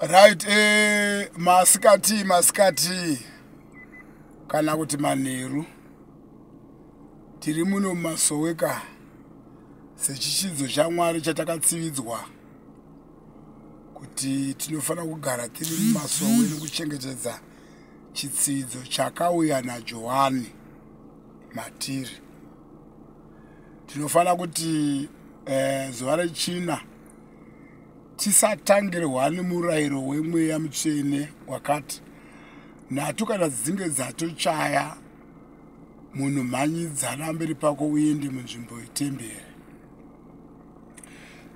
right eh, masikati masikati. Kana kuti manheru. Tiri muno mumasoweka sechichidzo chamwari chatakatsividzwa kuti tinofanira kugara tiri mumasowe nekuchengetedza chitsidzo chakauya najohani matiri. Tinofanira kuti eh, zuva rechina tisatangirwani murayiro wemweya mutsvene wakati nhatu kana dzinge dzatochaya munhu mhanyidzana mberi pako uende munzvimbo yetemberi.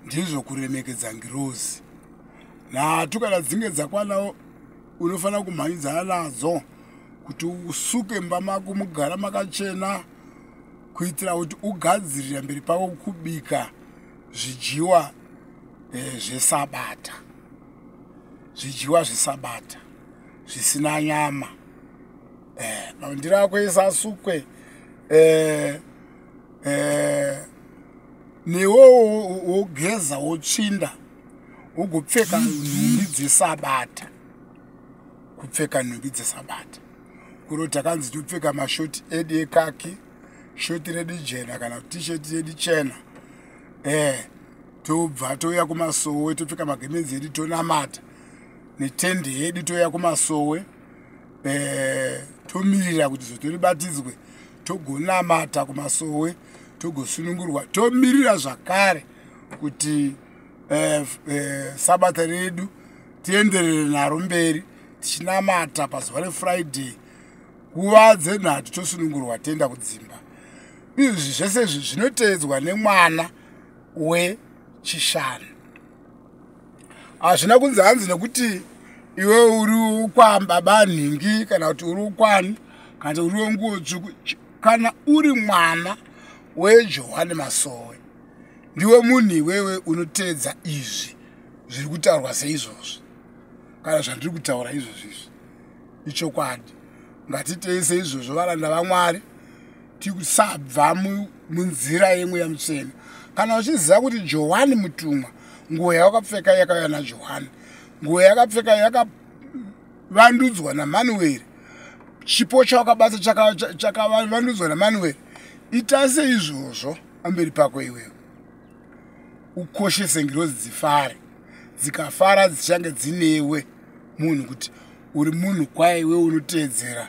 Ndizvo kuremekedza ngirozi. Nhatu kana dzinge dzakwana unofanira kumhanyidzana nadzo kuti usuke mba mako mugara makachena kuitira kuti ugadzirira mberi pako kubika zvidyiwa zvesabata zvidyiwa zvesabata zvisina nyama. Maundiro ako ese asukwe e, e, newo wogeza wotsvinda wogopfeka nhumbi dzesabata kupfeka nhumbi dzesabata kuro takanzi topfeka mashoti edu ekaki shoti redu jena kana tisheti yedu chena. Eh tobva touya kumasowe topfeka magemenzi edu tonamata netende yedu touya kumasowe eh tomirira kuti zotoribatidzwe togonamata kumasowe togosunungurwa tomirira zvakare kuti eh, eh, sabata redu tienderere naro mberi tichinamata pazuva refriday. Nguva dzenhatu tosunungurwa tienda kudzimba. Izvi zvese izvi zvinoteedzwa nemwana wechishanu hazvina kunzi hanzi nekuti iwe uri ukwababa nhingi kana kuti uri ukwani kana kuti uri wenguo tsvuku kana uri mwana wejohani masowe ndiwe munhu iwewe unoteedza izvi zviri kutaurwa seizvozvi kana zvandiri kutaura izvozvi izvi ichokwadi. Ngatitei seizvozvo varanda vamwari tisabva munzira yemweya mutsvene kana uchiziva kuti johani mutumwa nguo yawakapfeka yakauya najohani nguo yakapfeka yakavandudzwa namanueri chipo chawakabasa chakavandudzwa namanueri ita seizvozvo amberi pako iwewe. Ukoshese ngirozi dzifare dzikafara dzichange dzinewe munhu kuti uri munhu kwaiwe unoteedzera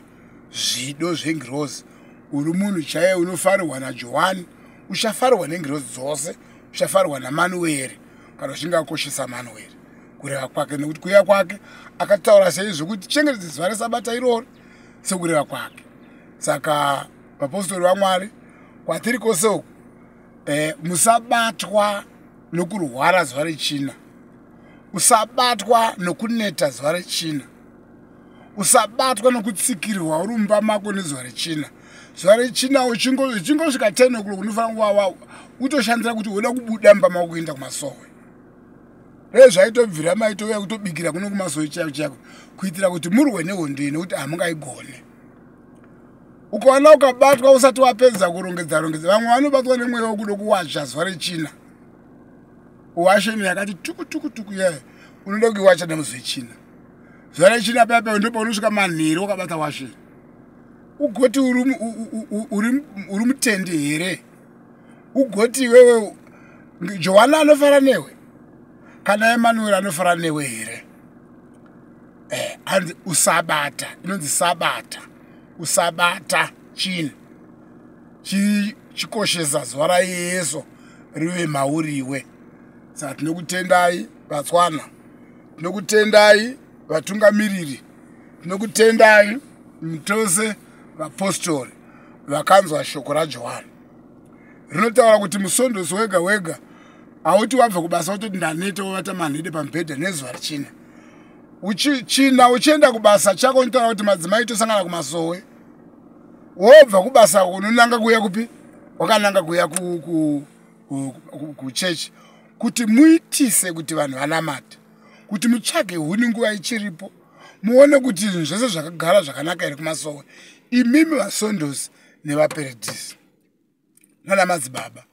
zvido zvengirozi uri munhu chaiye unofarirwa najohani uchafarirwa nengirozi dzose uchafarirwa namanueri kana uchinge akoshesa manueri kureva kwake nekuti kuya kwake akataura seizvo kuti chengetedze zuva resabata irori sekureva kwake. Saka vapostori vamwari kwatiri kwose uku e, musabatwa nokurwara zuva rechina. Usabatwa nokuneta zuva rechina. Usabatwa nokutsikirwa uri mumba mako nezuva rechina zuva rechina uchingosvika ten o'clock unofanira utoshandira kuti uoda kubuda mumba mako kuenda kumasowe. Rei zvaitobvira maitouya kutobikira kuno kumasowe chaiko chaiko kuitira kuti murwe nehondo iyi nekuti hamungaigone ukaona ukabatwa usati wapedza kurongedza rongedza vamwe vanobatwa nemweya wekuda kuwasha zuva rechina. Washeni yakati tukutukutuku ye unoda kuiwacha nemuzuva rechina zuva rechina payapa ndo paunosvika manhero wakabata washeni ugoti uri mutende here? Ugoti iwewe johana anofara newe? Kana emanueri anofara newe here? Eh, hanzi usabata inonzi sabata. Usabata chini? Chikoshesa zuva rayesu rive mauriwe. Saka tinokutendai vatswana tinokutendai vatungamiriri tinokutendai mutose vapostori vakanzwa shoko rajohani. Rinotaura kuti musondosi wega wega hauti wabva kubasa utoti ndaneta wovata manhede pamubhedha nezuva richina. China uchienda kubasa chako unotaura kuti madzimai tosangana kumasowe wobva kubasa unonanga kuya kupi? Wakananga kuya kuchechi kuti muitise kuti vanhu vanamate. Kuti mutsvage huni nguva ichiripo. Muone kuti zvese zvakagara zvakanaka here kumasowe imimi vasondosi nevaperedhisi nana madzibaba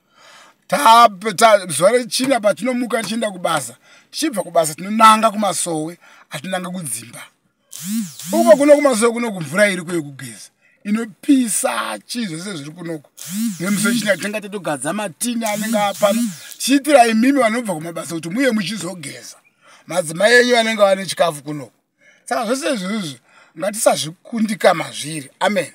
Ta- ta- zuva rechina patinomuka tichienda kubasa tichibva kubasa tinonanga kumasowe hatinanga kudzimba. Uko kuno kumasowe kuno kumvura iri kuye kugeza inopisa chii zvese zviri kunoko. Nemuso china tinga tatogadza matini anenge apano. Tichiitira imimi vanobva kumabasa kuti muye muchizogeza. Madzimai enyu anenge vane chikafu kunoko. Saka zvose izvozvo ngatisazvikundika mazviri. Amen